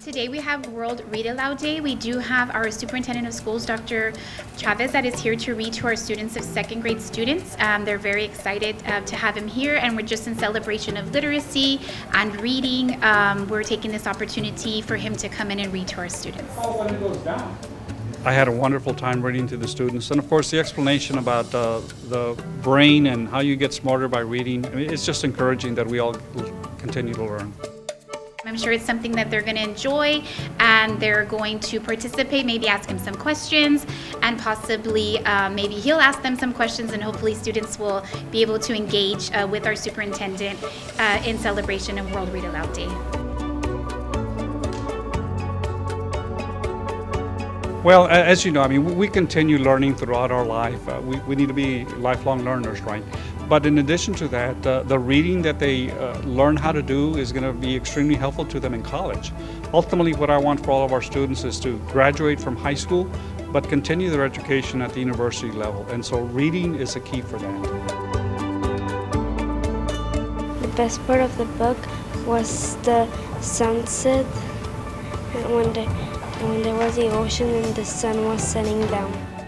Today we have World Read Aloud Day. We do have our Superintendent of Schools, Dr. Chavez, that is here to read to our students of second grade students. Um, they're very excited uh, to have him here and we're just in celebration of literacy and reading. Um, we're taking this opportunity for him to come in and read to our students. I had a wonderful time reading to the students, and of course, the explanation about uh, the brain and how you get smarter by reading. I mean, it's just encouraging that we all continue to learn. I'm sure it's something that they're going to enjoy and they're going to participate, maybe ask him some questions, and possibly uh, maybe he'll ask them some questions, and hopefully, students will be able to engage uh, with our superintendent uh, in celebration of World Read Aloud Day. Well, as you know, I mean, we continue learning throughout our life. Uh, we, we need to be lifelong learners, right? But in addition to that, uh, the reading that they uh, learn how to do is going to be extremely helpful to them in college. Ultimately, what I want for all of our students is to graduate from high school, but continue their education at the university level. And so reading is a key for that. The best part of the book was the sunset when when there was the ocean and the sun was setting down.